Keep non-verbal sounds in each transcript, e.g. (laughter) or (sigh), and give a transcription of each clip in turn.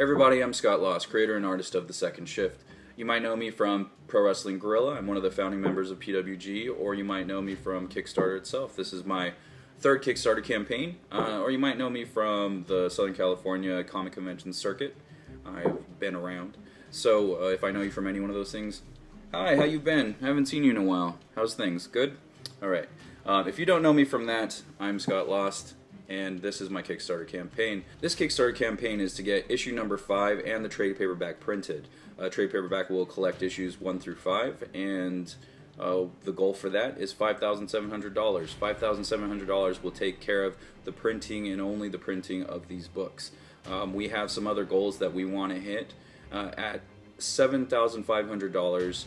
everybody, I'm Scott Lost, creator and artist of The Second Shift. You might know me from Pro Wrestling Guerrilla. I'm one of the founding members of PWG, or you might know me from Kickstarter itself. This is my third Kickstarter campaign, uh, or you might know me from the Southern California Comic Convention Circuit. I've been around. So uh, if I know you from any one of those things, hi, how you been? I haven't seen you in a while. How's things? Good? All right. Uh, if you don't know me from that, I'm Scott Lost and this is my Kickstarter campaign. This Kickstarter campaign is to get issue number five and the trade paperback printed. Uh, trade paperback will collect issues one through five, and uh, the goal for that is $5,700. $5,700 will take care of the printing and only the printing of these books. Um, we have some other goals that we want to hit. Uh, at $7,500,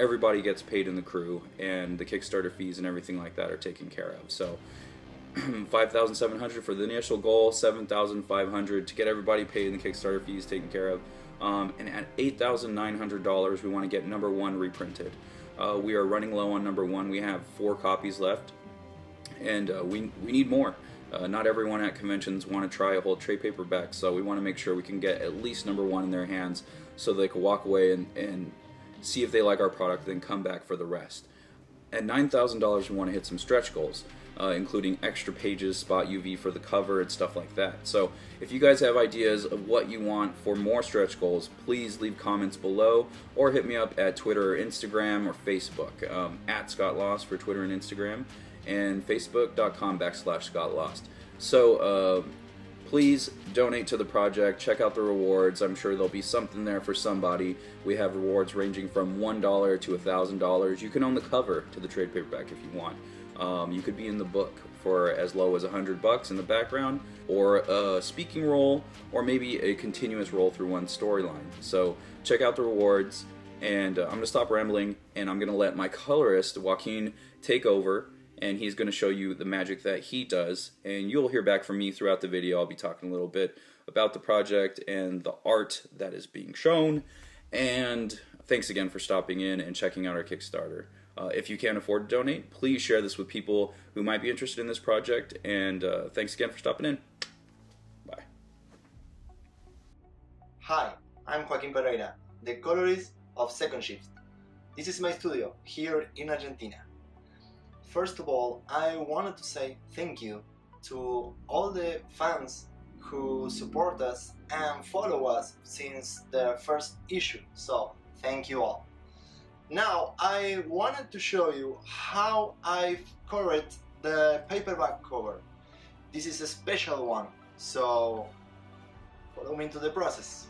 everybody gets paid in the crew, and the Kickstarter fees and everything like that are taken care of. So (clears throat) 5,700 for the initial goal, 7,500 to get everybody paid and the Kickstarter fees taken care of. Um, and at $8,900, we want to get number one reprinted. Uh, we are running low on number one. We have four copies left, and uh, we, we need more. Uh, not everyone at conventions want to try a whole trade paperback, so we want to make sure we can get at least number one in their hands so they can walk away and, and see if they like our product, then come back for the rest. At $9,000, we want to hit some stretch goals uh, including extra pages, spot UV for the cover, and stuff like that. So if you guys have ideas of what you want for more stretch goals, please leave comments below or hit me up at Twitter or Instagram or Facebook, um, at Scott Lost for Twitter and Instagram, and facebook.com backslash Scott Lost. So uh, please donate to the project, check out the rewards. I'm sure there'll be something there for somebody. We have rewards ranging from $1 to $1,000. You can own the cover to the trade paperback if you want. Um, you could be in the book for as low as a hundred bucks in the background, or a speaking role, or maybe a continuous role through one storyline. So check out the rewards, and uh, I'm gonna stop rambling, and I'm gonna let my colorist Joaquin take over, and he's gonna show you the magic that he does, and you'll hear back from me throughout the video. I'll be talking a little bit about the project and the art that is being shown, and thanks again for stopping in and checking out our Kickstarter. Uh, if you can't afford to donate, please share this with people who might be interested in this project. And uh, thanks again for stopping in. Bye. Hi, I'm Joaquin Pereira, the colorist of Second Shift. This is my studio here in Argentina. First of all, I wanted to say thank you to all the fans who support us and follow us since the first issue. So, thank you all. Now I wanted to show you how I've covered the paperback cover. This is a special one, so follow me into the process.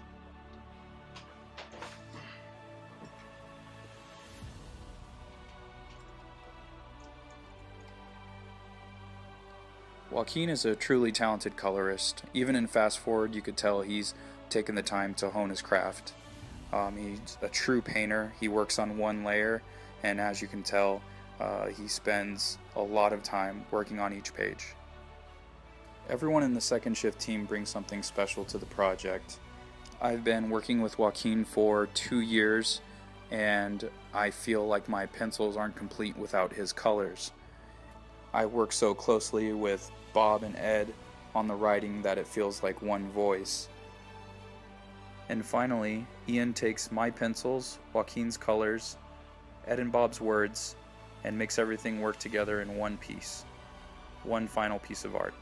Joaquin is a truly talented colorist. Even in Fast Forward, you could tell he's taken the time to hone his craft. Um, he's a true painter. He works on one layer, and as you can tell, uh, he spends a lot of time working on each page. Everyone in the second shift team brings something special to the project. I've been working with Joaquin for two years, and I feel like my pencils aren't complete without his colors. I work so closely with Bob and Ed on the writing that it feels like one voice. And finally, Ian takes my pencils, Joaquin's colors, Ed and Bob's words, and makes everything work together in one piece. One final piece of art.